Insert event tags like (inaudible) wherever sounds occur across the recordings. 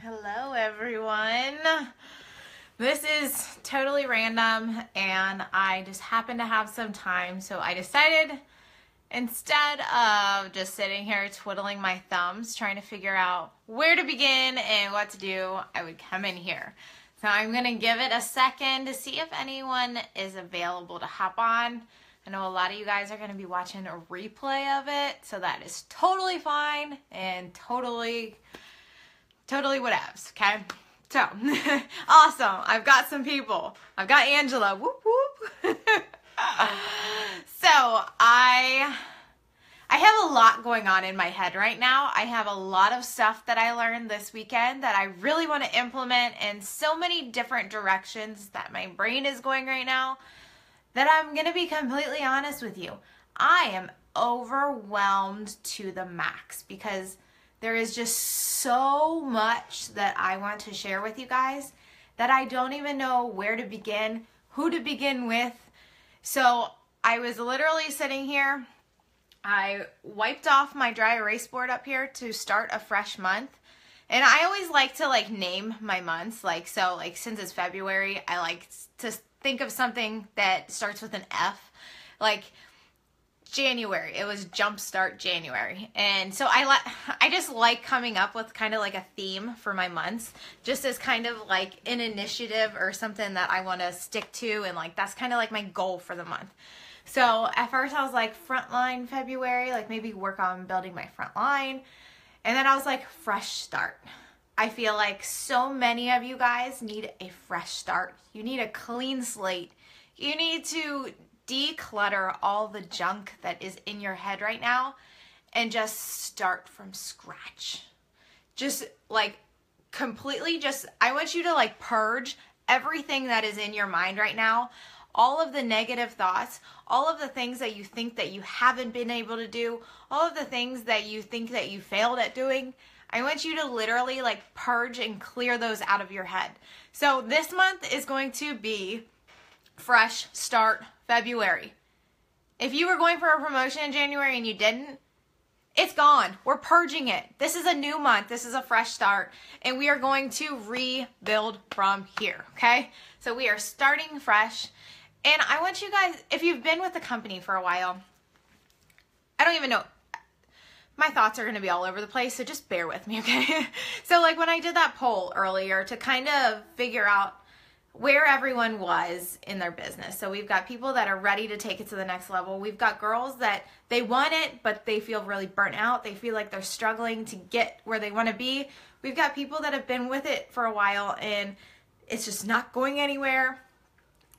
Hello, everyone. This is totally random, and I just happen to have some time, so I decided instead of just sitting here twiddling my thumbs trying to figure out where to begin and what to do, I would come in here. So I'm going to give it a second to see if anyone is available to hop on. I know a lot of you guys are going to be watching a replay of it, so that is totally fine and totally, totally whatevs, okay? So, (laughs) awesome. I've got some people. I've got Angela. Whoop, whoop. (laughs) so, I I have a lot going on in my head right now. I have a lot of stuff that I learned this weekend that I really want to implement in so many different directions that my brain is going right now that I'm going to be completely honest with you. I am overwhelmed to the max because there is just so much that I want to share with you guys that I don't even know where to begin, who to begin with. So I was literally sitting here. I wiped off my dry erase board up here to start a fresh month. And I always like to like name my months. Like, so like since it's February, I like to think of something that starts with an F. Like, January. It was Jumpstart January. And so I let (laughs) I just like coming up with kind of like a theme for my months, just as kind of like an initiative or something that I want to stick to and like that's kind of like my goal for the month. So at first I was like frontline February, like maybe work on building my front line. And then I was like fresh start. I feel like so many of you guys need a fresh start. You need a clean slate. You need to declutter all the junk that is in your head right now and just start from scratch. Just like completely just I want you to like purge everything that is in your mind right now. All of the negative thoughts, all of the things that you think that you haven't been able to do, all of the things that you think that you failed at doing. I want you to literally like purge and clear those out of your head. So this month is going to be fresh start February. If you were going for a promotion in January and you didn't, it's gone. We're purging it. This is a new month. This is a fresh start. And we are going to rebuild from here. Okay. So we are starting fresh. And I want you guys, if you've been with the company for a while, I don't even know. My thoughts are going to be all over the place. So just bear with me. Okay. (laughs) so, like when I did that poll earlier to kind of figure out where everyone was in their business. So we've got people that are ready to take it to the next level. We've got girls that they want it, but they feel really burnt out. They feel like they're struggling to get where they want to be. We've got people that have been with it for a while and it's just not going anywhere.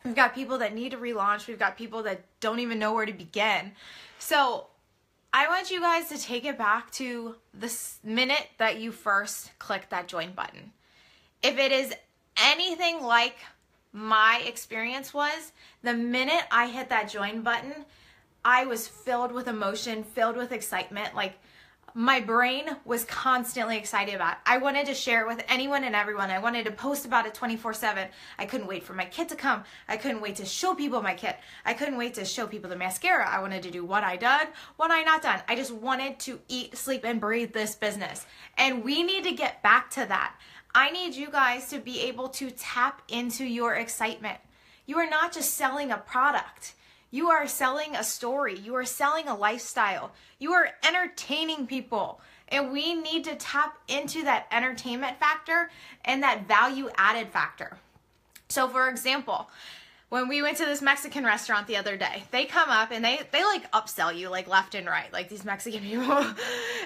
We've got people that need to relaunch. We've got people that don't even know where to begin. So I want you guys to take it back to the minute that you first click that join button. If it is anything like my experience was, the minute I hit that join button, I was filled with emotion, filled with excitement. Like my brain was constantly excited about. It. I wanted to share it with anyone and everyone. I wanted to post about it 24/7. I couldn't wait for my kit to come. I couldn't wait to show people my kit. I couldn't wait to show people the mascara. I wanted to do what I done, what I not done. I just wanted to eat, sleep and breathe this business. And we need to get back to that. I need you guys to be able to tap into your excitement. You are not just selling a product. You are selling a story. You are selling a lifestyle. You are entertaining people. And we need to tap into that entertainment factor and that value added factor. So, for example, when we went to this Mexican restaurant the other day, they come up and they they like upsell you like left and right, like these Mexican (laughs) people.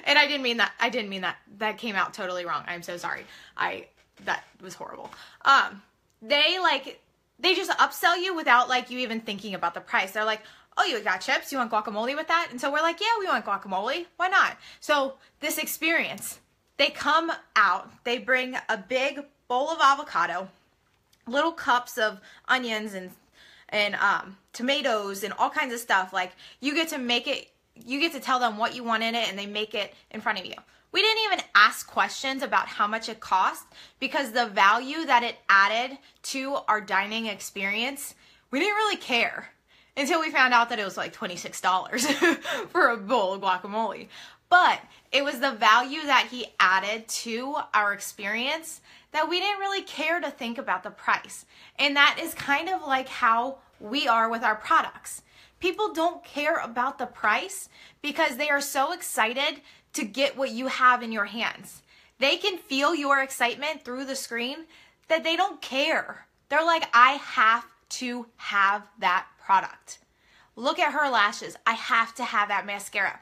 and I didn't mean that. I didn't mean that. That came out totally wrong. I'm so sorry. I that was horrible. Um, they like they just upsell you without like you even thinking about the price. They're like, "Oh, you got chips? You want guacamole with that?" And so we're like, "Yeah, we want guacamole. Why not?" So this experience, they come out, they bring a big bowl of avocado little cups of onions and and um, tomatoes and all kinds of stuff. Like you get to make it, you get to tell them what you want in it, and they make it in front of you. We didn't even ask questions about how much it cost because the value that it added to our dining experience, we didn't really care until we found out that it was like $26 (laughs) for a bowl of guacamole. But it was the value that he added to our experience that we didn't really care to think about the price. And that is kind of like how we are with our products. People don't care about the price because they are so excited to get what you have in your hands. They can feel your excitement through the screen that they don't care. They're like, I have to have that product. Look at her lashes. I have to have that mascara.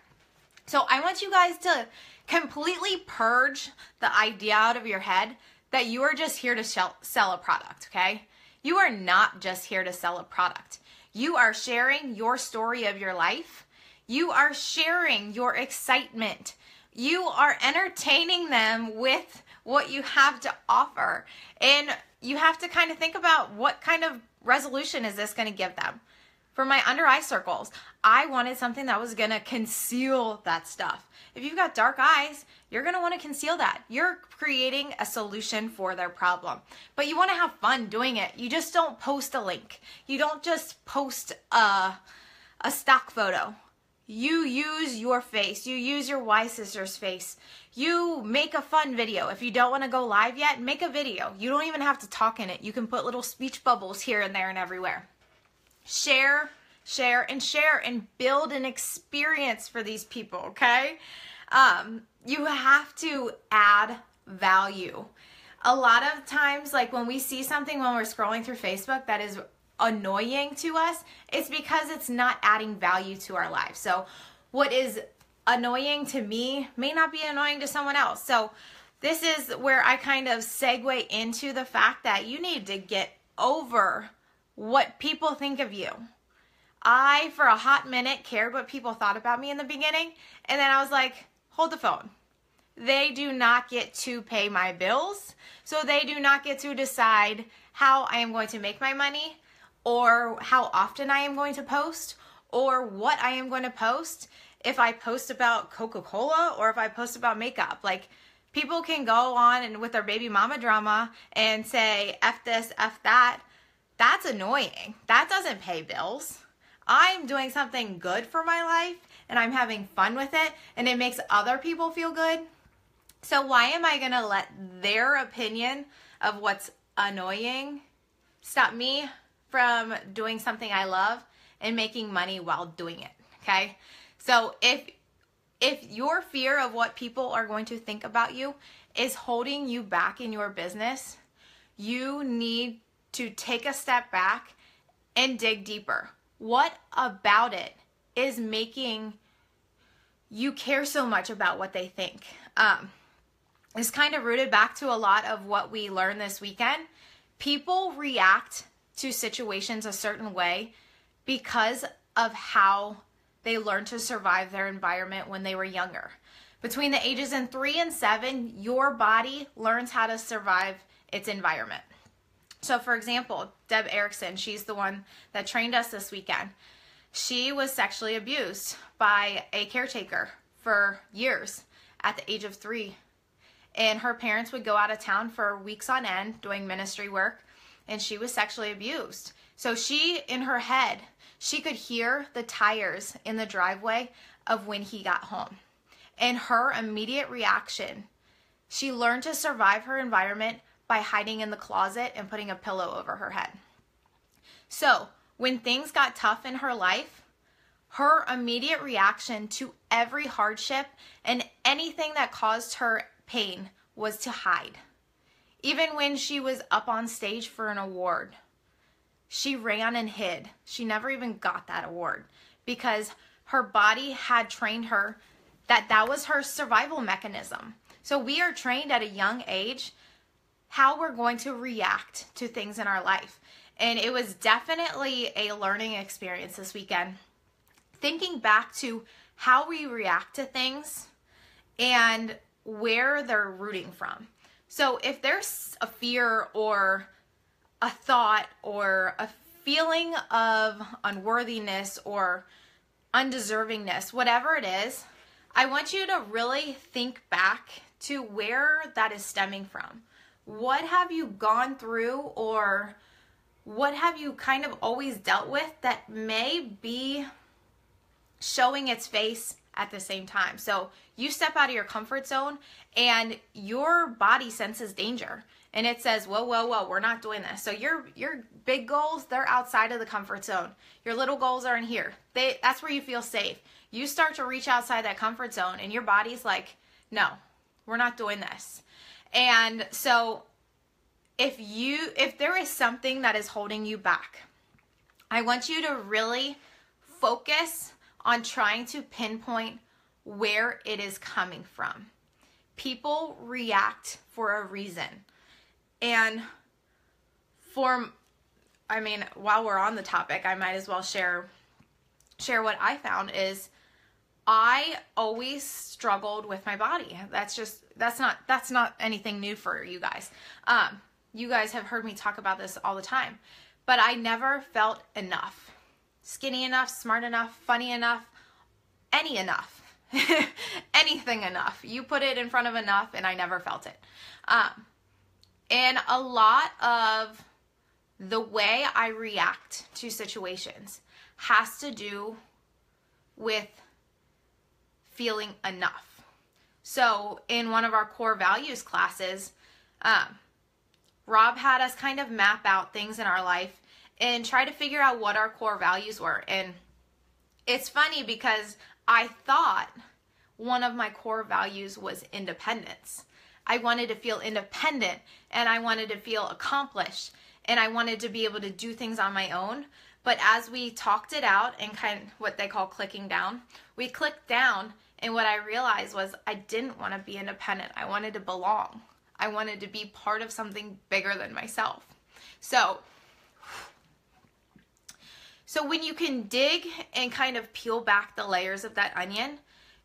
So I want you guys to completely purge the idea out of your head that you are just here to sell a product, okay? You are not just here to sell a product. You are sharing your story of your life. You are sharing your excitement. You are entertaining them with what you have to offer. And you have to kind of think about what kind of resolution is this going to give them. For my under eye circles, I wanted something that was to conceal that stuff. If you've got dark eyes, you're want to conceal that. You're creating a solution for their problem. But you want to have fun doing it. You just don't post a link. You don't just post a, a stock photo. You use your face. You use your Y sister's face. You make a fun video. If you don't want to go live yet, make a video. You don't even have to talk in it. You can put little speech bubbles here and there and everywhere. Share, share, and share and build an experience for these people, okay? Um, you have to add value. A lot of times, like when we see something when we're scrolling through Facebook that is annoying to us, it's because it's not adding value to our lives. So, what is annoying to me may not be annoying to someone else. So, this is where I kind of segue into the fact that you need to get over what people think of you. I, for a hot minute, cared what people thought about me in the beginning, and then I was like, hold the phone. They do not get to pay my bills, so they do not get to decide how I am going to make my money or how often I am going to post or what I am going to post if I post about Coca-Cola or if I post about makeup. Like people can go on and with their baby mama drama and say F this, F that. That's annoying. That doesn't pay bills. I'm doing something good for my life and I'm having fun with it and it makes other people feel good. So why am I going to let their opinion of what's annoying stop me from doing something I love and making money while doing it. Okay. So if if your fear of what people are going to think about you is holding you back in your business, you need to take a step back and dig deeper. What about it is making you care so much about what they think? Um, it's kind of rooted back to a lot of what we learned this weekend. People react to situations a certain way because of how they learned to survive their environment when they were younger. Between the ages of three and seven, your body learns how to survive its environment. So, for example, Deb Erickson, she's the one that trained us this weekend. She was sexually abused by a caretaker for years at the age of three. And her parents would go out of town for weeks on end doing ministry work and she was sexually abused. So she, in her head, she could hear the tires in the driveway of when he got home. And her immediate reaction, she learned to survive her environment by hiding in the closet and putting a pillow over her head. So when things got tough in her life, her immediate reaction to every hardship and anything that caused her pain was to hide. Even when she was up on stage for an award, she ran and hid. She never even got that award because her body had trained her that that was her survival mechanism. So we are trained at a young age how we're going to react to things in our life. And it was definitely a learning experience this weekend. Thinking back to how we react to things and where they're rooting from. So if there's a fear or a thought or a feeling of unworthiness or undeservingness, whatever it is, I want you to really think back to where that is stemming from. What have you gone through or what have you kind of always dealt with that may be showing its face at the same time. So you step out of your comfort zone and your body senses danger and it says, whoa, whoa, whoa, we're not doing this. So your your big goals, they're outside of the comfort zone. Your little goals are in here. They that's where you feel safe. You start to reach outside that comfort zone and your body's like, no, we're not doing this. And so if you if there is something that is holding you back, I want you to really focus on trying to pinpoint where it is coming from. People react for a reason. And for I mean, while we're on the topic, I might as well share share what I found is I always struggled with my body. That's just that's not that's not anything new for you guys. Um, you guys have heard me talk about this all the time, but I never felt enough, skinny enough, smart enough, funny enough, any enough, (laughs) anything enough. You put it in front of enough, and I never felt it. Um, and a lot of the way I react to situations has to do with feeling enough. So, in one of our core values classes, um, Rob had us kind of map out things in our life and try to figure out what our core values were. And it's funny because I thought one of my core values was independence. I wanted to feel independent and I wanted to feel accomplished and I wanted to be able to do things on my own. But as we talked it out and kind of what they call clicking down, we clicked down and what I realized was I didn't want to be independent. I wanted to belong. I wanted to be part of something bigger than myself. So so when you can dig and kind of peel back the layers of that onion,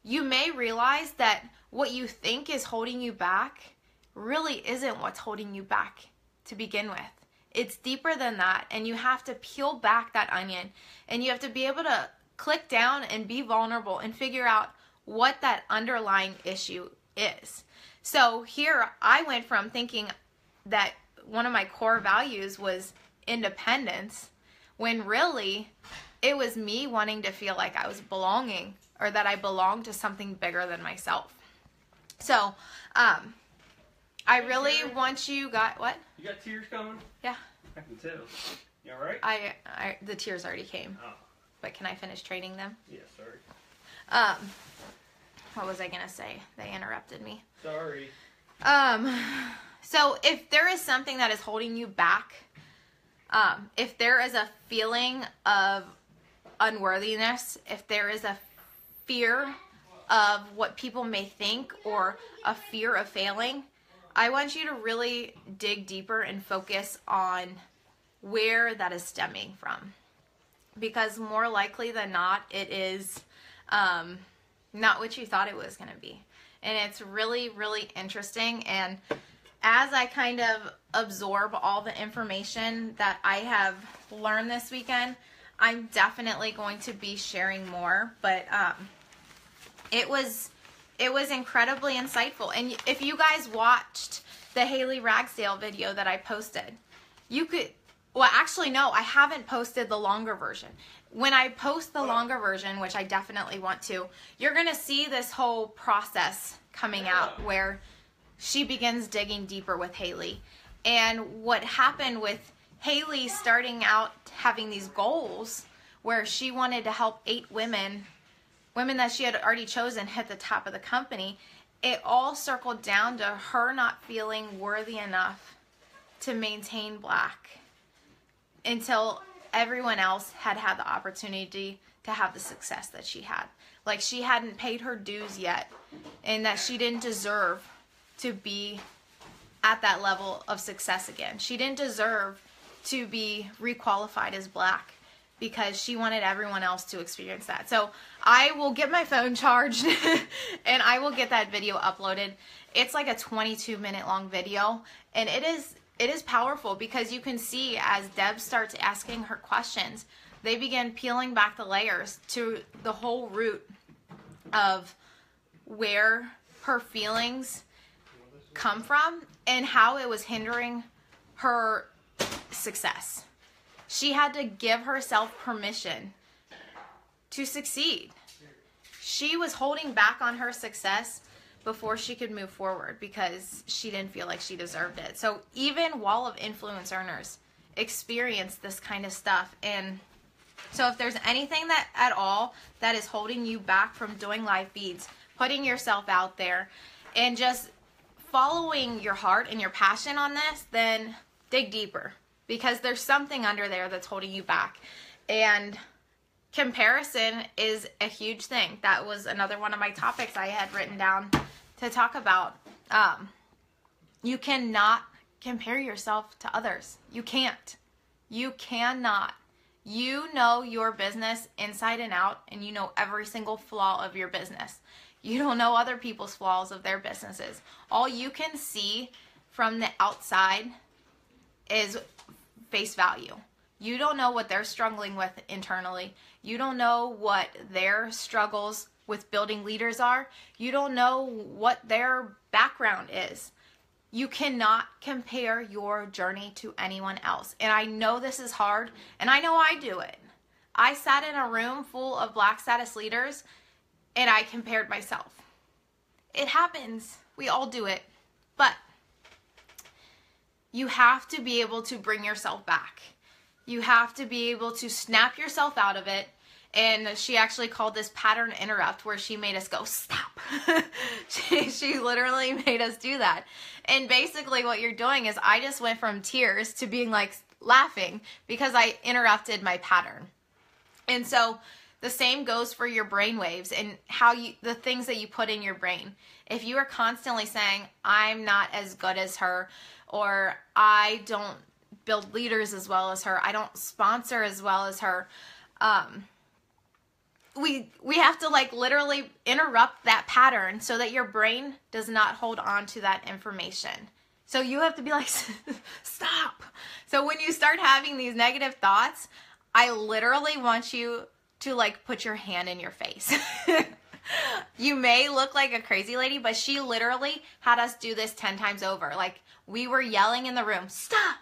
you may realize that what you think is holding you back really isn't what's holding you back to begin with. It's deeper than that, and you have to peel back that onion and you have to be able to click down and be vulnerable and figure out what that underlying issue is. So here I went from thinking that one of my core values was independence when really it was me wanting to feel like I was belonging or that I belonged to something bigger than myself. So, um, I really want you got what? You got tears coming? Yeah. I can tell. You alright? I, I the tears already came. Oh, But can I finish training them? yeah, sorry. Um, what was I gonna say? They interrupted me. Sorry. Um, so if there is something that is holding you back, um, if there is a feeling of unworthiness, if there is a fear of what people may think or a fear of failing, I want you to really dig deeper and focus on where that is stemming from. Because more likely than not, it is um, not what you thought it was going to be. And it's really, really interesting. And as I kind of absorb all the information that I have learned this weekend, I'm definitely going to be sharing more. But um, it was it was incredibly insightful. And if you guys watched the Haley Ragsdale video that I posted, you could well actually no, I haven't posted the longer version. When I post the longer version, which I definitely want to, you're going to see this whole process coming out where she begins digging deeper with Haley. And what happened with Haley starting out having these goals where she wanted to help eight women women that she had already chosen hit the top of the company, it all circled down to her not feeling worthy enough to maintain black until everyone else had had the opportunity to have the success that she had. Like she hadn't paid her dues yet, and that she didn't deserve to be at that level of success again. She didn't deserve to be requalified as black because she wanted everyone else to experience that. So I will get my phone charged (laughs) and I will get that video uploaded. It's like a 22 minute long video and it is it is powerful because you can see as Deb starts asking her questions, they begin peeling back the layers to the whole root of where her feelings come from and how it was hindering her success. She had to give herself permission to succeed. she was holding back on her success before she could move forward because she didn't feel like she deserved it. So even wall of influence earners experience this kind of stuff and so if there's anything that at all that is holding you back from doing live feeds, putting yourself out there and just following your heart and your passion on this, then dig deeper because there's something under there that's holding you back. And comparison is a huge thing. That was another one of my topics I had written down to talk about. Um, you cannot compare yourself to others. You can't. You cannot. You know your business inside and out, and you know every single flaw of your business. You don't know other people's flaws of their businesses. All you can see from the outside is face value. You don't know what they're struggling with internally. You don't know what their struggles with building leaders are. You don't know what their background is. You cannot compare your journey to anyone else. And I know this is hard, and I know I do it. I sat in a room full of black status leaders and I compared myself. It happens. We all do it. But you have to be able to bring yourself back. You have to be able to snap yourself out of it. And she actually called this pattern interrupt where she made us go, stop. (laughs) she, she literally made us do that. And basically, what you're doing is I just went from tears to being like laughing because I interrupted my pattern. And so the same goes for your brain waves and how you the things that you put in your brain. If you are constantly saying, I'm not as good as her, or I don't build leaders as well as her, I don't sponsor as well as her, um, we we have to like literally interrupt that pattern so that your brain does not hold on to that information. So you have to be like (laughs) stop. So when you start having these negative thoughts, I literally want you to like put your hand in your face. (laughs) you may look like a crazy lady, but she literally had us do this 10 times over. Like we were yelling in the room, stop,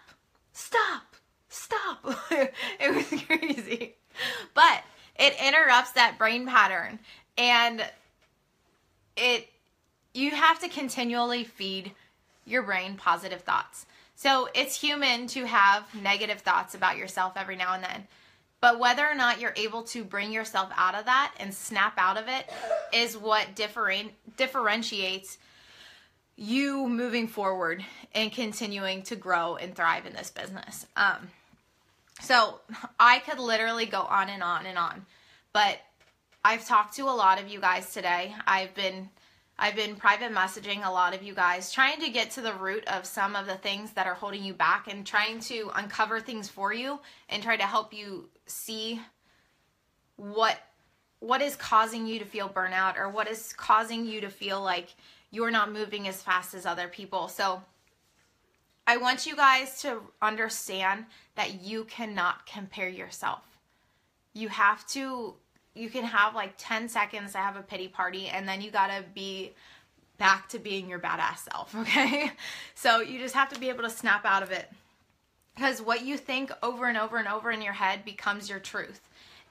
stop, stop. (laughs) it was crazy. But it interrupts that brain pattern and it you have to continually feed your brain positive thoughts. So it's human to have negative thoughts about yourself every now and then. But whether or not you're able to bring yourself out of that and snap out of it is what differen- differentiates you moving forward and continuing to grow and thrive in this business. Um, so I could literally go on and on and on, but I've talked to a lot of you guys today. I've been I've been private messaging a lot of you guys, trying to get to the root of some of the things that are holding you back and trying to uncover things for you and try to help you see what what is causing you to feel burnout or what is causing you to feel like you're not moving as fast as other people. So I want you guys to understand that you cannot compare yourself. You have to you can have like 10 seconds to have a pity party and then you got to be back to being your badass self, (laughs) okay? So you just have to be able to snap out of it. Because what you think over and over and over in your head becomes your truth.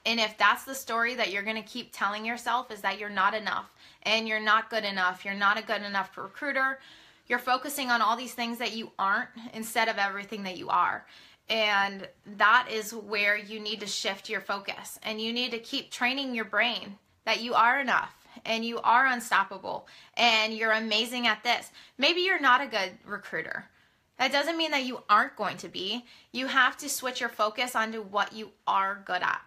And if that's the story that you're going to keep telling yourself is that you're not enough and you're not good enough, you're not a good enough recruiter, you're focusing on all these things that you aren't instead of everything that you are. And that is where you need to shift your focus and you need to keep training your brain that you are enough and you are unstoppable and you're amazing at this. Maybe you're not a good recruiter. That doesn't mean that you aren't going to be. You have to switch your focus onto what you are good at.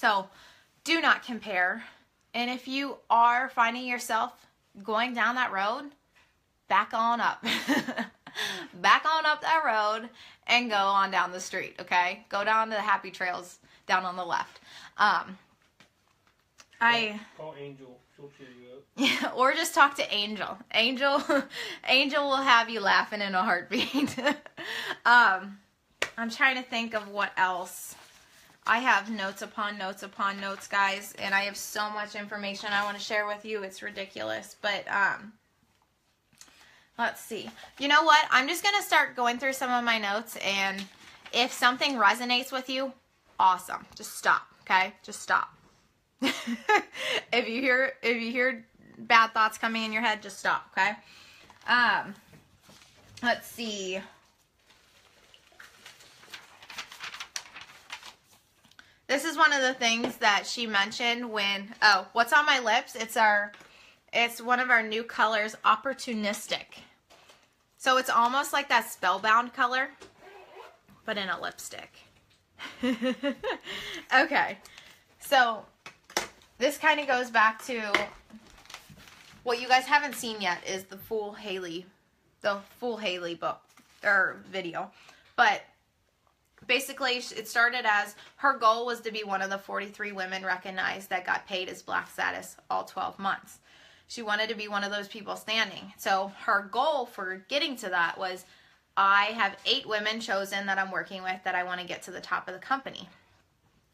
So do not compare. And if you are finding yourself going down that road, back on up. (laughs) back on up that road and go on down the street, okay? Go down to the happy trails down on the left. Um, I call Angel. She'll cheer you up. Yeah, (laughs) or just talk to Angel. Angel, (laughs) Angel will have you laughing in a heartbeat. um, I'm trying to think of what else. I have notes upon notes upon notes, guys, and I have so much information I want to share with you. It's ridiculous, but um, let's see. You know what? I'm just gonna start going through some of my notes, and if something resonates with you, awesome. Just stop, okay? Just stop. (laughs) if you hear if you hear bad thoughts coming in your head, just stop, okay? Um let's see. This is one of the things that she mentioned when oh, what's on my lips? It's our it's one of our new colors, opportunistic. So it's almost like that spellbound color, but in a lipstick. (laughs) okay. So this kind of goes back to what you guys haven't seen yet is the full Haley, the full Haley book or video. But basically it started as her goal was to be one of the 43 women recognized that got paid as black status all 12 months. She wanted to be one of those people standing. So her goal for getting to that was i have eight women chosen that i'm working with that i want to get to the top of the company.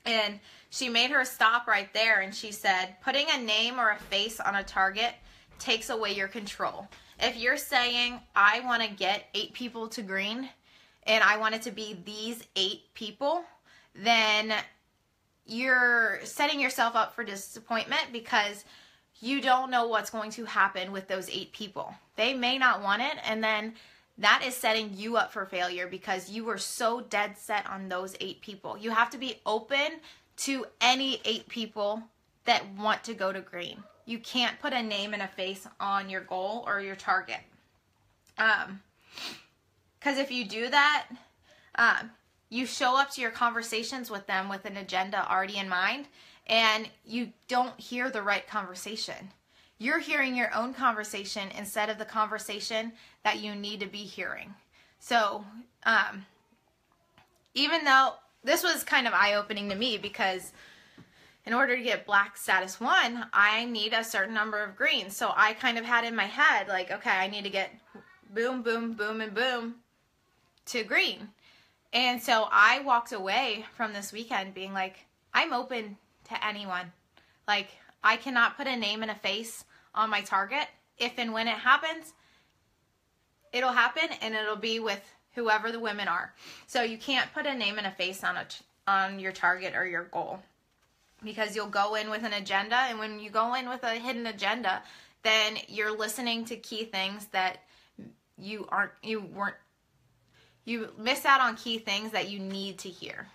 And she made her stop right there and she said putting a name or a face on a target takes away your control. If you're saying i want to get eight people to green and I want it to be these eight people, then you're setting yourself up for disappointment because you don't know what's going to happen with those eight people. They may not want it, and then that is setting you up for failure because you were so dead set on those eight people. You have to be open to any eight people that want to go to green. You can't put a name and a face on your goal or your target. Um, because if you do that, um, you show up to your conversations with them with an agenda already in mind and you don't hear the right conversation. You're hearing your own conversation instead of the conversation that you need to be hearing. So, um, even though this was kind of eye opening to me because in order to get black status one, I need a certain number of greens. So I kind of had in my head, like, okay, I need to get boom, boom, boom, and boom to green. And so I walked away from this weekend being like, I'm open to anyone. Like, I cannot put a name and a face on my target. If and when it happens, it'll happen and it'll be with whoever the women are. So you can't put a name and a face on a on your target or your goal because you'll go in with an agenda and when you go in with a hidden agenda, then you're listening to key things that you aren't you weren't you miss out on key things that you need to hear.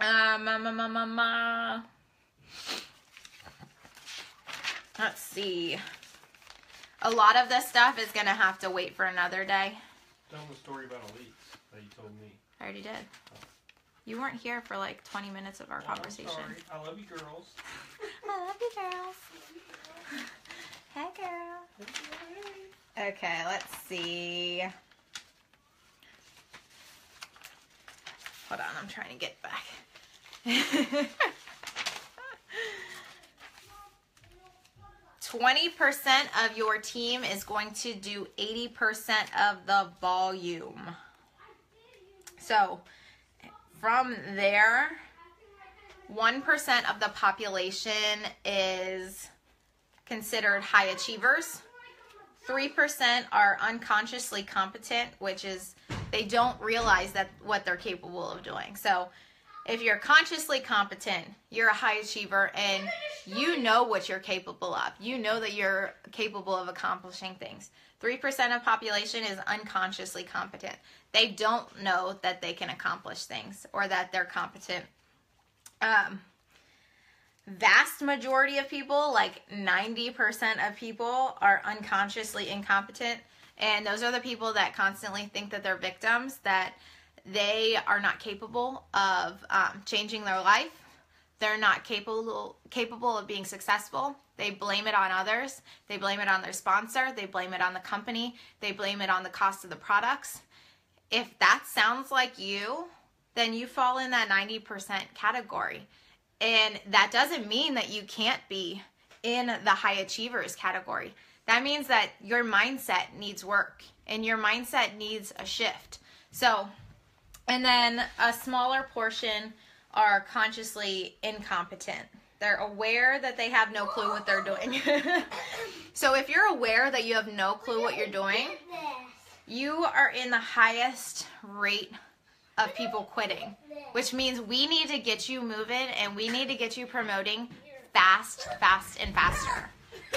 Um, ma, ma, ma, ma, Let's see. A lot of this stuff is going to have to wait for another day. Tell them the story about Elise that you told me. I already did. You weren't here for like 20 minutes of our Oh, conversation. I love you girls. (laughs) I love you, girls. Hey, girl. Okay, let's see. Hold on, I'm trying to get back. (laughs) Twenty percent of your team is going to do eighty percent of the volume. So, from there, one percent of the population is considered high achievers. 3% are unconsciously competent, which is they don't realize that what they're capable of doing. So, if you're consciously competent, you're a high achiever and you know what you're capable of. You know that you're capable of accomplishing things. 3% of population is unconsciously competent. They don't know that they can accomplish things or that they're competent. Um, vast majority of people, like 90% of people, are unconsciously incompetent. And those are the people that constantly think that they're victims, that they are not capable of um, changing their life. They're not capable capable of being successful. They blame it on others. They blame it on their sponsor. They blame it on the company. They blame it on the cost of the products. If that sounds like you, then you fall in that 90% category. And that doesn't mean that you can't be in the high achievers category. That means that your mindset needs work and your mindset needs a shift. So, and then a smaller portion are consciously incompetent. They're aware that they have no clue what they're doing. (laughs) so, if you're aware that you have no clue what you're doing, you are in the highest rate of people quitting, which means we need to get you moving and we need to get you promoting fast, fast, and faster.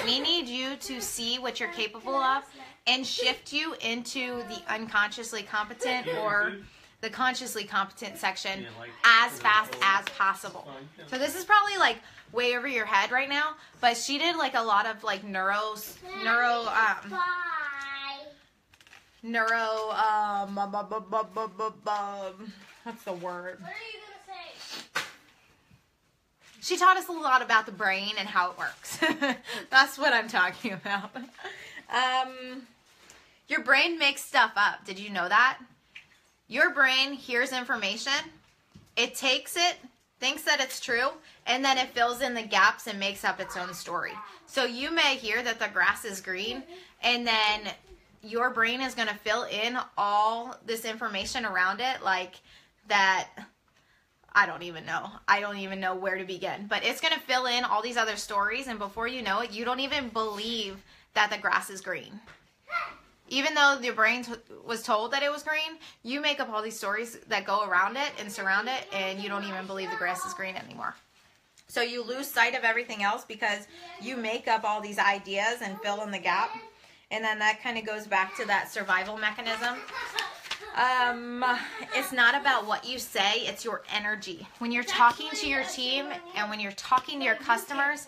We need you to see what you're capable of and shift you into the unconsciously competent or the consciously competent section as fast as possible. So this is probably like way over your head right now, but she did like a lot of like neuro neuro um Bye. neuro um bu- bu- bu- bu- bu- bu- bu- what's the word? What are you gonna say? She taught us a lot about the brain and how it works. (laughs) That's what I'm talking about. Um, your brain makes stuff up. Did you know that? Your brain hears information, it takes it, thinks that it's true, and then it fills in the gaps and makes up its own story. So you may hear that the grass is green, and then your brain is going to fill in all this information around it, like that I don't even know. I don't even know where to begin. But it's going to fill in all these other stories, and before you know it, you don't even believe that the grass is green. Even though your brain t- was told that it was green, you make up all these stories that go around it and surround it, and you don't even believe the grass is green anymore. So you lose sight of everything else because you make up all these ideas and fill in the gap. And then that kind of goes back to that survival mechanism. Um, it's not about what you say, it's your energy. When you're talking to your team and when you're talking to your customers,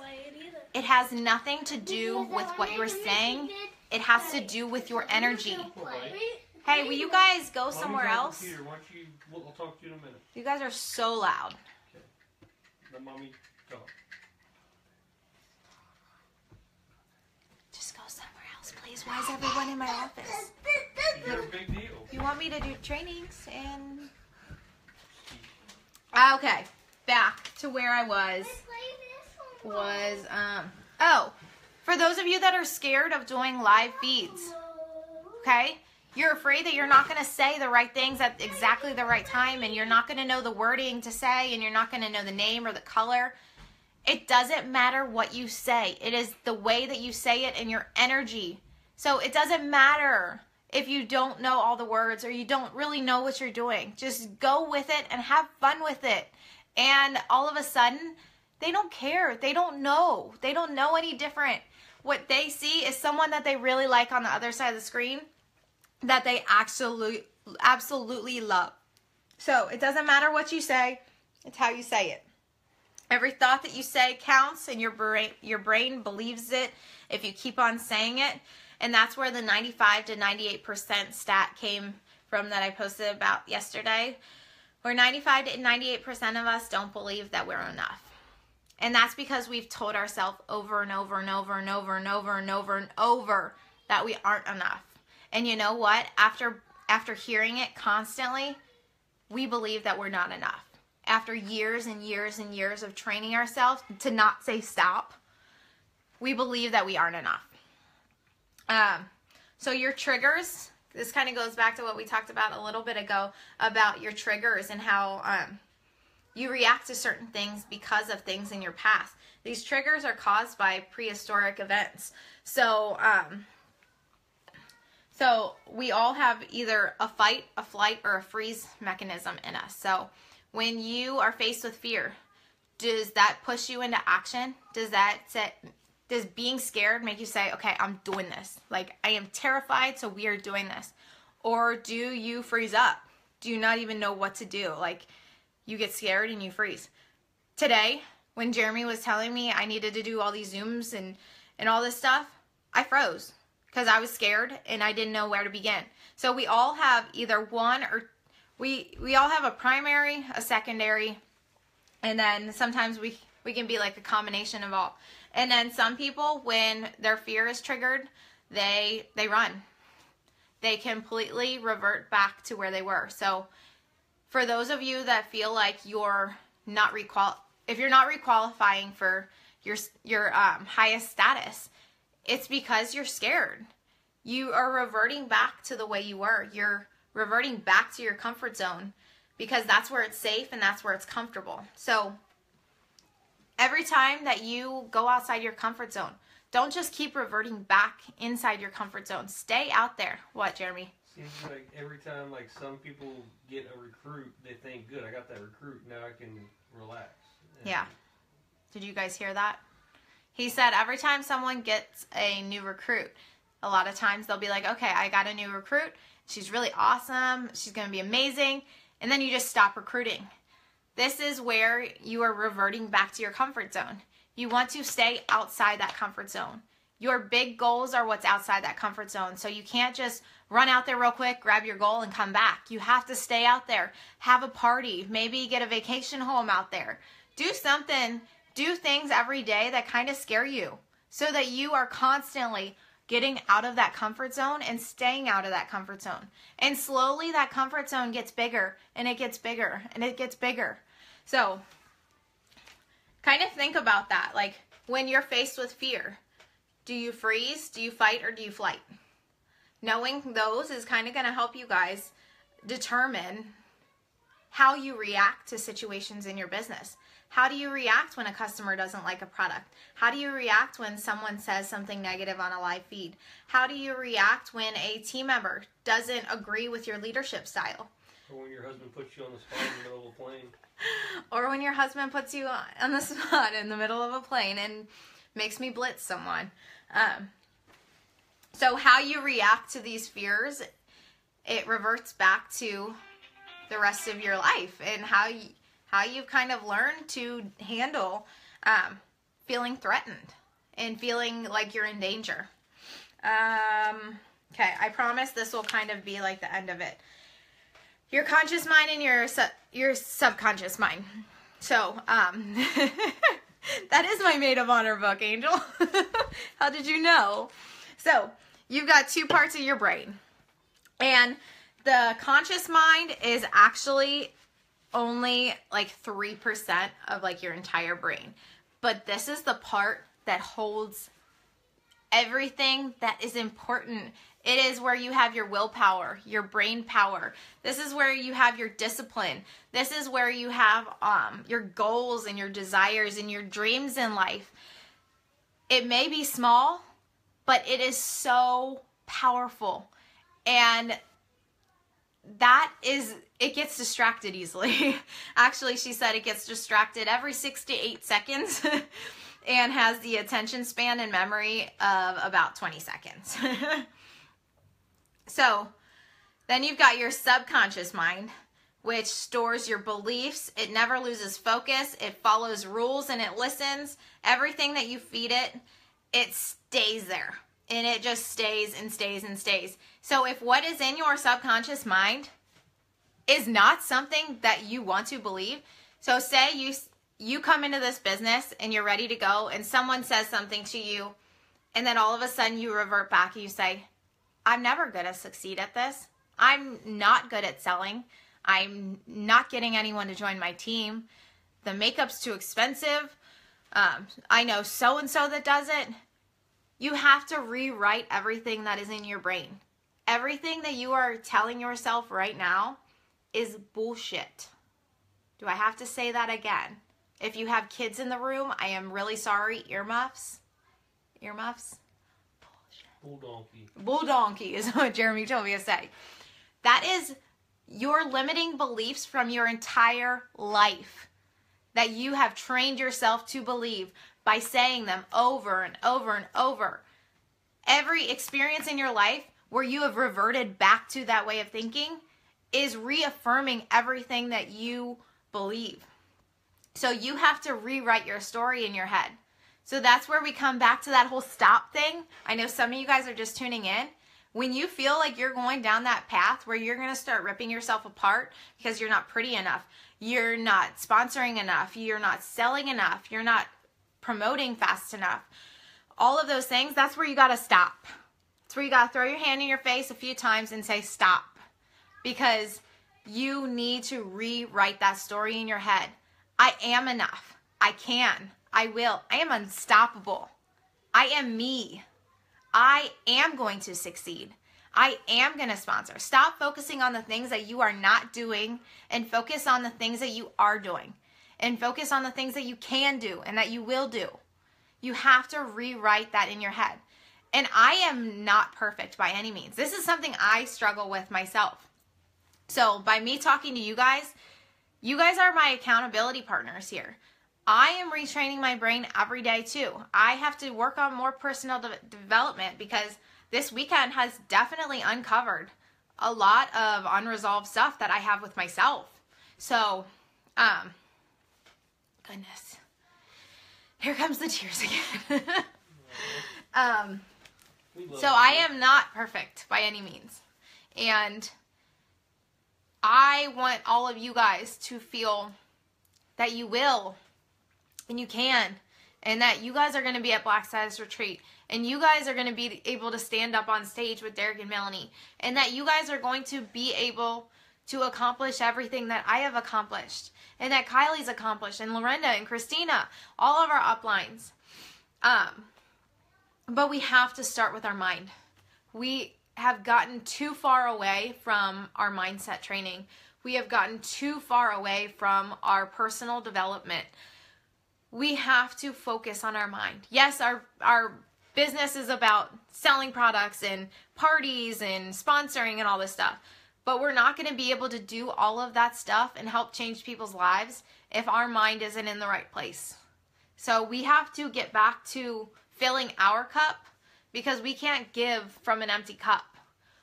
it has nothing to do with what you're saying. It has to do with your energy. Hey, will you guys go somewhere else? Computer. Why don't you? I'll talk to you in a minute. You guys are so loud. Let mommy talk. Just go somewhere. Why is everyone in my office? You're a big deal. You want me to do trainings and. Okay, back to where I was. Was, um, oh, for those of you that are scared of doing live feeds, okay? You're afraid that you're not going to say the right things at exactly the right time and you're not going to know the wording to say and you're not going to know the name or the color. It doesn't matter what you say. It is the way that you say it and your energy. So it doesn't matter if you don't know all the words or you don't really know what you're doing. Just go with it and have fun with it. And all of a sudden, they don't care. They don't know. They don't know any different. What they see is someone that they really like on the other side of the screen that they absolutely absolutely love. So, it doesn't matter what you say, it's how you say it. Every thought that you say counts and your brain your brain believes it if you keep on saying it. And that's where the 95 to 98% stat came from that I posted about yesterday. Where 95 to 98% of us don't believe that we're enough. And that's because we've told ourselves over and over and over and over and over and over and over that we aren't enough. And you know what? After after hearing it constantly, we believe that we're not enough. After years and years and years of training ourselves to not say stop, we believe that we aren't enough. Um, so your triggers, this kind of goes back to what we talked about a little bit ago about your triggers and how um, you react to certain things because of things in your past. These triggers are caused by prehistoric events. So, um, so we all have either a fight, a flight, or a freeze mechanism in us. So when you are faced with fear, does that push you into action? Does that set does being scared make you say, okay, I'm doing this? Like I am terrified, so we are doing this. Or do you freeze up? Do you not even know what to do? Like you get scared and you freeze. Today, when Jeremy was telling me I needed to do all these zooms and and all this stuff, I froze because I was scared and I didn't know where to begin. So we all have either one or we we all have a primary, a secondary, and then sometimes we we can be like a combination of all. And then some people when their fear is triggered, they they run. They completely revert back to where they were. So for those of you that feel like you're not requal if you're not requalifying for your your um, highest status, it's because you're scared. You are reverting back to the way you were. You're reverting back to your comfort zone because that's where it's safe and that's where it's comfortable. So every time that you go outside your comfort zone, don't just keep reverting back inside your comfort zone. Stay out there. What, Jeremy? Seems like every time, like some people get a recruit, they think, "Good, I got that recruit. Now I can relax." And Yeah. Did you guys hear that? He said every time someone gets a new recruit, a lot of times they'll be like, okay, I got a new recruit. She's really awesome. She's going to be amazing. And then you just stop recruiting. This is where you are reverting back to your comfort zone. You want to stay outside that comfort zone. Your big goals are what's outside that comfort zone. So you can't just run out there real quick, grab your goal, and come back. You have to stay out there, have a party, maybe get a vacation home out there. Do something, do things every day that kind of scare you so that you are constantly getting out of that comfort zone and staying out of that comfort zone. And slowly that comfort zone gets bigger and it gets bigger and it gets bigger. So, kind of think about that. Like when you're faced with fear, do you freeze, do you fight, or do you flight? Knowing those is kind of going to help you guys determine how you react to situations in your business. How do you react when a customer doesn't like a product? How do you react when someone says something negative on a live feed? How do you react when a team member doesn't agree with your leadership style? Or when your husband puts you on the spot in the middle of a plane. (laughs) Or when your husband puts you on the (laughs) spot in the middle of a plane and makes me blitz someone. Um, so, how you react to these fears, it reverts back to the rest of your life and how you, how you've kind of learned to handle um, feeling threatened and feeling like you're in danger. Um, okay, I promise this will kind of be like the end of it. Your conscious mind and your su- your subconscious mind. So, um, (laughs) that is my maid of honor book, Angel. (laughs) How did you know? So, you've got two parts of your brain. And the conscious mind is actually only like 3% of like your entire brain. But this is the part that holds everything that is important. It is where you have your willpower, your brain power. This is where you have your discipline. This is where you have um, your goals and your desires and your dreams in life. It may be small, but it is so powerful. And that is it gets distracted easily. (laughs) Actually, she said it gets distracted every 6 to 8 seconds (laughs) and has the attention span and memory of about 20 seconds. (laughs) so, then you've got your subconscious mind, which stores your beliefs. It never loses focus. It follows rules and it listens. Everything that you feed it, it stays there. And it just stays and stays and stays. So if what is in your subconscious mind is not something that you want to believe, so say you you come into this business and you're ready to go and someone says something to you and then all of a sudden you revert back and you say, "I'm never going to succeed at this. I'm not good at selling. I'm not getting anyone to join my team. The makeup's too expensive. Um, I know so and so that does it." You have to rewrite everything that is in your brain. Everything that you are telling yourself right now is bullshit. Do I have to say that again? If you have kids in the room, I am really sorry. Earmuffs? Earmuffs? Bull donkey. Bull donkey is (laughs) what Jeremy told me to say. That is your limiting beliefs from your entire life that you have trained yourself to believe by saying them over and over and over. Every experience in your life where you have reverted back to that way of thinking is reaffirming everything that you believe. So you have to rewrite your story in your head. So that's where we come back to that whole stop thing. I know some of you guys are just tuning in. When you feel like you're going down that path where you're going to start ripping yourself apart because you're not pretty enough, you're not sponsoring enough, you're not selling enough, you're not promoting fast enough, all of those things, that's where you got to stop. It's where you got to throw your hand in your face a few times and say stop because you need to rewrite that story in your head. I am enough. I can. I will. I am unstoppable. I am me. I am going to succeed. I am going to sponsor. Stop focusing on the things that you are not doing and focus on the things that you are doing and focus on the things that you can do and that you will do. You have to rewrite that in your head. And I am not perfect by any means. This is something I struggle with myself. So, by me talking to you guys, you guys are my accountability partners here. I am retraining my brain every day too. I have to work on more personal de- development because this weekend has definitely uncovered a lot of unresolved stuff that I have with myself. So, um, goodness, here comes the tears again. (laughs) um, so. I am not perfect by any means. And I want all of you guys to feel that you will and you can and that you guys are going to be at Black Status Retreat and you guys are going to be able to stand up on stage with Derek and Melanie and that you guys are going to be able to accomplish everything that I have accomplished and that Kylie's accomplished and Lorenda and Christina, all of our uplines. Um, but we have to start with our mind. We have gotten too far away from our mindset training. We have gotten too far away from our personal development. We have to focus on our mind. Yes, our our business is about selling products and parties and sponsoring and all this stuff. But we're not going to be able to do all of that stuff and help change people's lives if our mind isn't in the right place. So we have to get back to filling our cup because we can't give from an empty cup.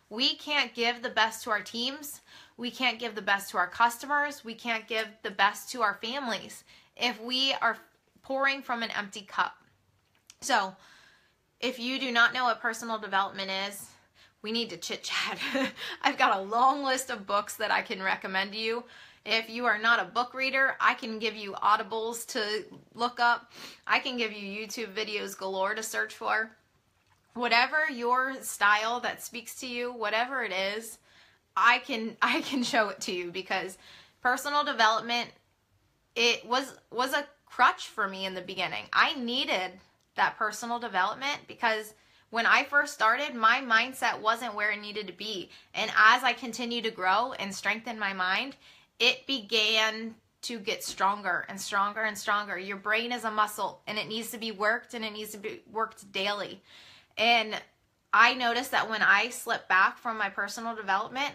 We can't give the best to our teams. We can't give the best to our customers. We can't give the best to our families if we are pouring from an empty cup. So, if you do not know what personal development is, we need to chit chat. (laughs) I've got a long list of books that I can recommend to you. If you are not a book reader, I can give you audibles to look up. I can give you YouTube videos galore to search for. Whatever your style that speaks to you, whatever it is, I can (laughs) I can show it to you because personal development it was was a crutch for me in the beginning. I needed that personal development because when I first started, my mindset wasn't where it needed to be. And as I continued to grow and strengthen my mind, it began to get stronger and stronger and stronger. Your brain is a muscle and it needs to be worked and it needs to be worked daily. And I noticed that when I slip back from my personal development,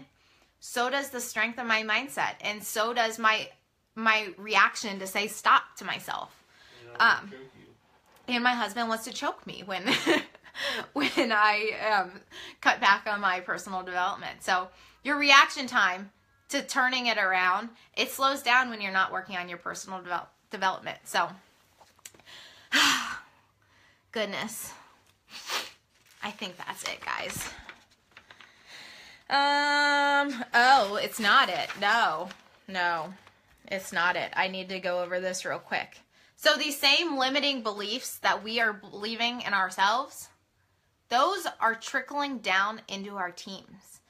so does the strength of my mindset and so does my my reaction to say stop to myself. You know, I'll um. And my husband wants to choke me when (laughs) (laughs) when I um, cut back on my personal development. So your reaction time to turning it around it slows down when you're not working on your personal develop- development. So (sighs) goodness, I think that's it, guys. Um. Oh, it's not it. No, no, it's not it. I need to go over this real quick. So these same limiting beliefs that we are believing in ourselves, those are trickling down into our teams.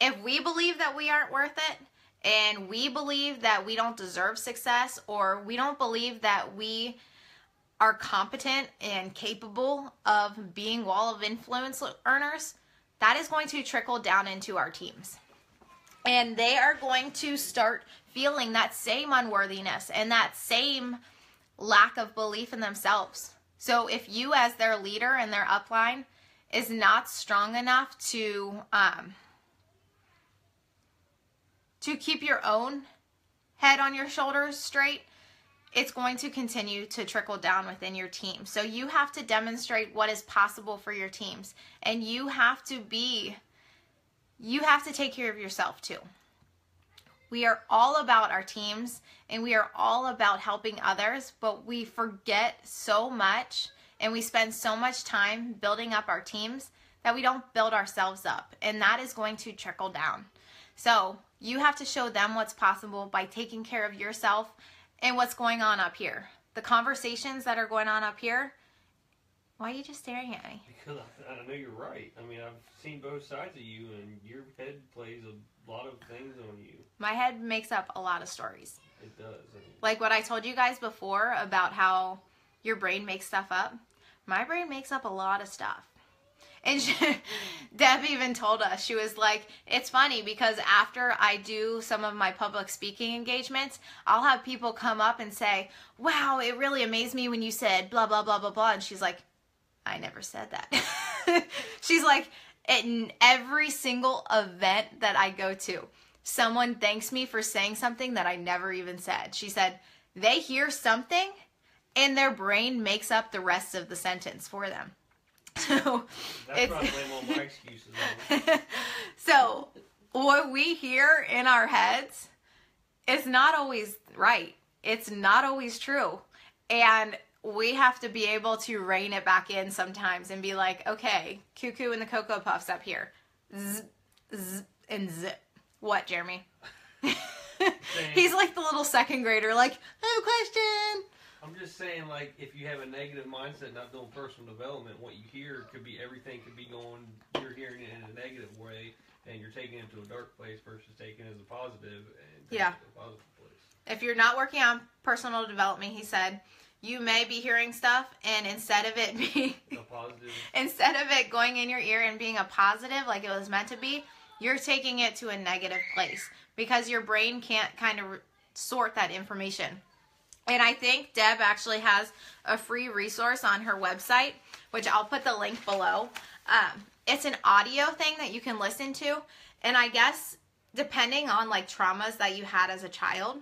If we believe that we aren't worth it, and we believe that we don't deserve success, or we don't believe that we are competent and capable of being wall of influence earners, that is going to trickle down into our teams. And they are going to start feeling that same unworthiness and that same lack of belief in themselves. So if you, as their leader and their upline, is not strong enough to um, to keep your own head on your shoulders straight, it's going to continue to trickle down within your team. So you have to demonstrate what is possible for your teams, and you have to be you have to take care of yourself too. We are all about our teams and we are all about helping others, but we forget so much and we spend so much time building up our teams that we don't build ourselves up. And that is going to trickle down. So you have to show them what's possible by taking care of yourself and what's going on up here. The conversations that are going on up here. Why are you just staring at me? Because I, I know you're right. I mean, I've seen both sides of you, and your head plays a lot of things on you. My head makes up a lot of stories. It does. And Like what I told you guys before about how your brain makes stuff up. My brain makes up a lot of stuff. And she, (laughs) Deb even told us, she was like, it's funny because after I do some of my public speaking engagements, I'll have people come up and say, wow, it really amazed me when you said blah, blah, blah, blah, blah. And she's like, I never said that. (laughs) she's like, in every single event that I go to, someone thanks me for saying something that I never even said. She said, they hear something and their brain makes up the rest of the sentence for them. (laughs) So That's I blame all my excuses (laughs) so what we hear in our heads is not always right. It's not always true. And we have to be able to rein it back in sometimes and be like, okay, cuckoo and the cocoa puffs up here. Zzz, zzz, and zip. What, Jeremy? (laughs) He's like the little second grader, like, I have a question. I'm just saying, like, if you have a negative mindset, not doing personal development, what you hear could be everything could be going. You're hearing it in a negative way, and you're taking it to a dark place versus taking it as a positive and Yeah. a positive place. if you're not working on personal development, he said, you may be hearing stuff, and instead of it (laughs) being A positive. instead of it going in your ear and being a positive like it was meant to be, you're taking it to a negative place because your brain can't kind of sort that information. And I think Deb actually has a free resource on her website, which I'll put the link below. Um, it's an audio thing that you can listen to, and I guess depending on like traumas that you had as a child,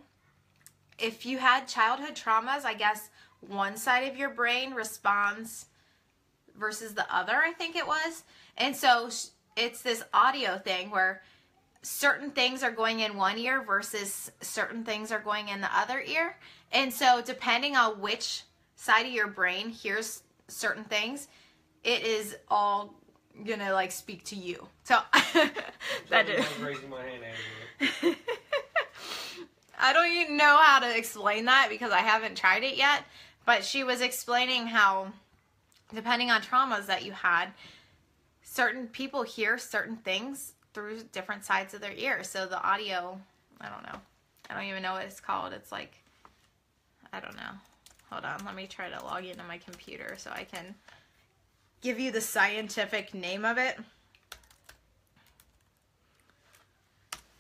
if you had childhood traumas, I guess one side of your brain responds versus the other, I think it was. And so it's this audio thing where certain things are going in one ear versus certain things are going in the other ear. And so depending on which side of your brain hears certain things, it is all gonna like speak to you. So (laughs) that Somebody raising my hand anyway. (laughs) I don't even know how to explain that because I haven't tried it yet. But she was explaining how, depending on traumas that you had, certain people hear certain things through different sides of their ear. So the audio, I don't know. I don't even know what it's called. It's like, I don't know. Hold on. Let me try to log into my computer so I can give you the scientific name of it.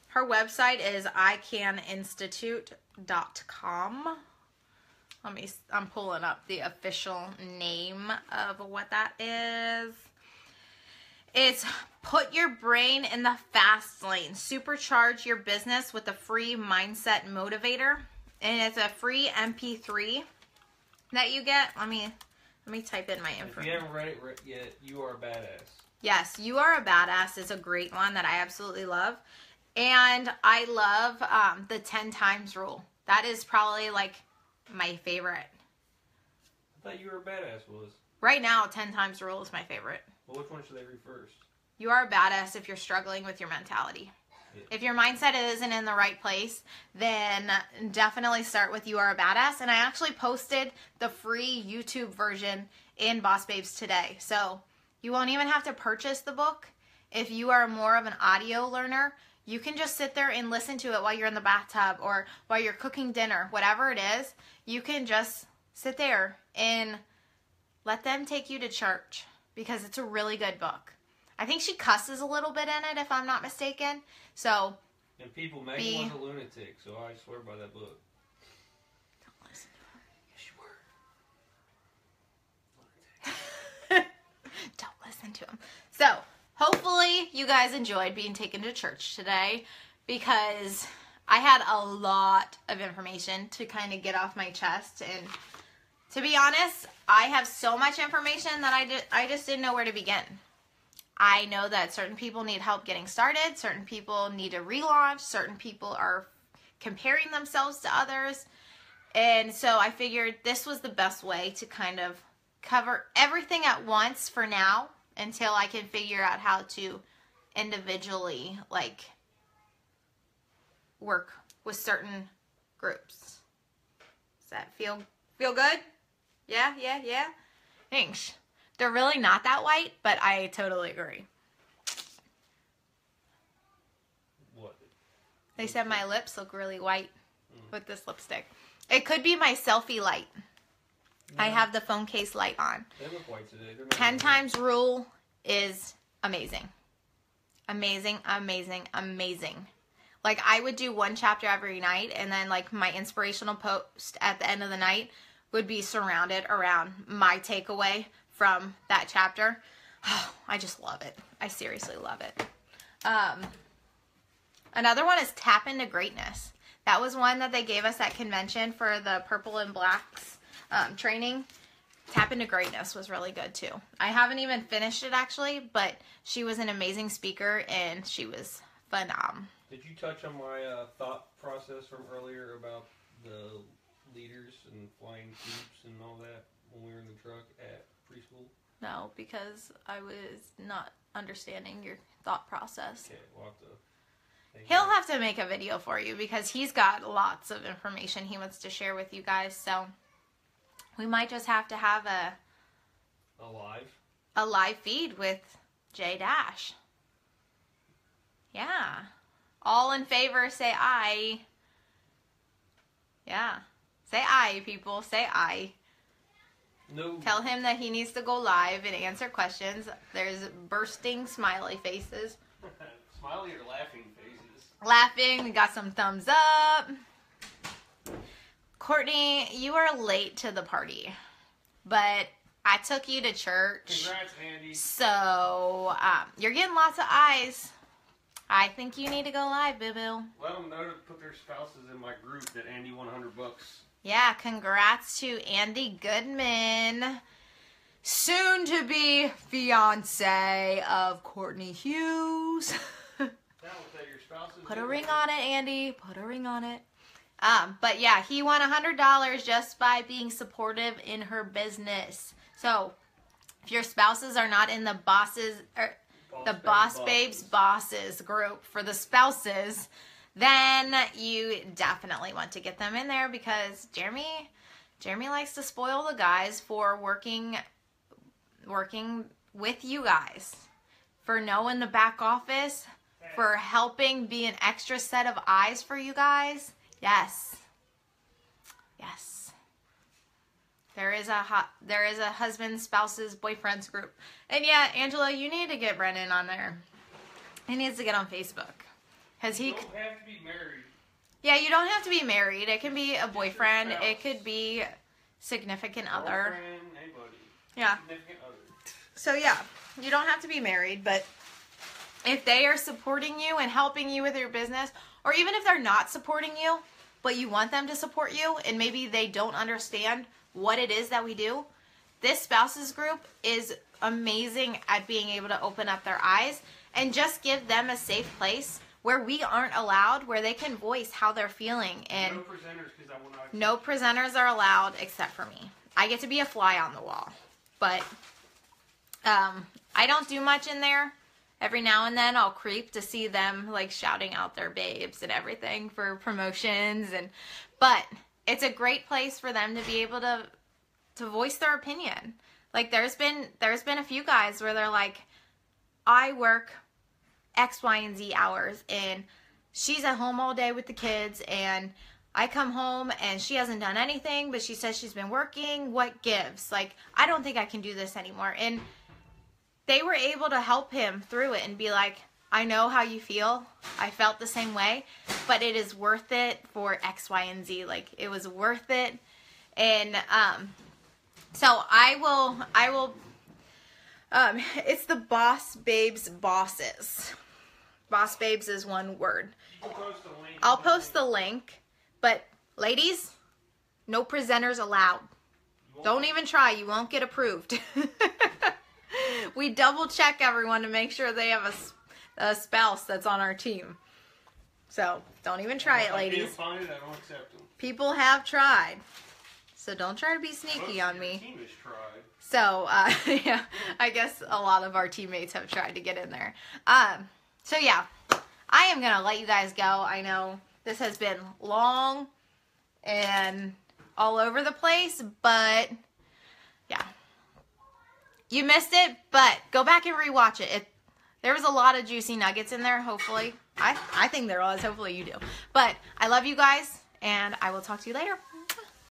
Her website is icaninstitute.com. Let me, I'm pulling up the official name of what that is. It's put your brain in the fast lane. Supercharge your business with a free mindset motivator. And it's a free MP3 that you get. Let me let me type in my If you haven't read it yet, you are a badass. Yes, You Are a Badass is a great one that I absolutely love. And I love um, the 10 times rule. That is probably like my favorite. I thought you were a badass was. Right now, 10 times rule is my favorite. Well, which one should they read first? You are a badass if you're struggling with your mentality. Yeah. If your mindset isn't in the right place, then definitely start with You Are a Badass. And I actually posted the free YouTube version in Boss Babes today. So you won't even have to purchase the book. If you are more of an audio learner, you can just sit there and listen to it while you're in the bathtub or while you're cooking dinner, whatever it is. You can just sit there and let them take you to church because it's a really good book. I think she cusses a little bit in it, if I'm not mistaken. So And people, Megan Be- was a lunatic, so I swear by that book. don't listen Yes, you were. to (laughs) don't listen to him. So hopefully you guys enjoyed being taken to church today because I had a lot of information to kind of get off my chest and to be honest, I have so much information that I, did, I just didn't know where to begin. I know that certain people need help getting started, certain people need a relaunch, certain people are comparing themselves to others. And so I figured this was the best way to kind of cover everything at once for now until I can figure out how to individually like work with certain groups. Does that feel feel good? Yeah, yeah, yeah. Thanks. They're really not that white, but I totally agree. What? They said my lips look really white mm. with this lipstick. It could be my selfie light. I have the phone case light on. They look white today. 10 really- times rule is amazing. Amazing, amazing, amazing. Like I would do one chapter every night and then like my inspirational post at the end of the night would be surrounded around my takeaway from that chapter. Oh, (sighs) I just love it. I seriously love it. Um another one is tap into greatness. That was one that they gave us at convention for the purple and blacks um, training. Tap into Greatness was really good too. I haven't even finished it actually, but she was an amazing speaker and she was phenomenal. Did you touch on my uh, thought process from earlier about the leaders and flying coops and all that when we were in the truck at preschool? No, because I was not understanding your thought process. Okay, we'll have to. He'll have to make a video for you because he's got lots of information he wants to share with you guys. So we might just have to have a alive. a live feed with J Dash. Yeah. All in favor say aye. Yeah. Say aye, people. Say aye. No. Tell him that he needs to go live and answer questions. There's bursting smiley faces. (laughs) Smiley or laughing faces. Laughing, we got some thumbs up. Courtney, you are late to the party, but I took you to church. Congrats, Andy. So um, you're getting lots of eyes. I think you need to go live, Boo Boo. Let them know to put their spouses in my group that Andy won 100 bucks. Yeah, congrats to Andy Goodman, soon to be fiance of Courtney Hughes. Now (laughs) that your spouse is Put a ring on it, Andy. Put a ring on it. Um, but yeah, he won a hundred dollars just by being supportive in her business. So if your spouses are not in the bosses or Boss the Boss Bosses. Babes Bosses group for the spouses, then you definitely want to get them in there because Jeremy Jeremy likes to spoil the guys for working working with you guys. For knowing the back office, for helping be an extra set of eyes for you guys. Yes. Yes. There is a hot, there is a husband, spouses, boyfriends group. And yeah, Angela, you need to get Brennan on there. He needs to get on Facebook. Cuz he You don't have to be married. Yeah, you don't have to be married. It can be a boyfriend, it could be significant other. Anybody. Yeah. Significant other. So yeah, you don't have to be married, but if they are supporting you and helping you with your business, or even if they're not supporting you, but you want them to support you and maybe they don't understand what it is that we do, this spouses group is amazing at being able to open up their eyes and just give them a safe place where we aren't allowed, where they can voice how they're feeling and no presenters I will not. no presenters are allowed except for me. I get to be a fly on the wall. But um, I don't do much in there. Every now and then I'll creep to see them like shouting out their babes and everything for promotions and but it's a great place for them to be able to to voice their opinion. Like there's been there's been a few guys where they're like I work X, Y, and Z hours and she's at home all day with the kids and I come home and she hasn't done anything, but she says she's been working. What gives? Like, I don't think I can do this anymore. And they were able to help him through it and be like, I know how you feel. I felt the same way, but it is worth it for X, Y, and Z. Like, it was worth it. And um, so I will, I will, um, (laughs) it's the Boss Babes Bosses. Boss Babes is one word. Post. I'll post the link. But ladies, no presenters allowed. Don't even try. You won't get approved. (laughs) we double check everyone to make sure they have a spouse that's on our team. So don't even try it, ladies. find it, I don't accept them. People have tried. So don't try to be sneaky Most on me. Team has tried. So uh, (laughs) yeah, I guess a lot of our teammates have tried to get in there. Um, so yeah, I am gonna let you guys go. I know this has been long and all over the place, but yeah, you missed it. But go back and rewatch it. it there was a lot of juicy nuggets in there. Hopefully, I I think there was. Hopefully you do. But I love you guys, and I will talk to you later.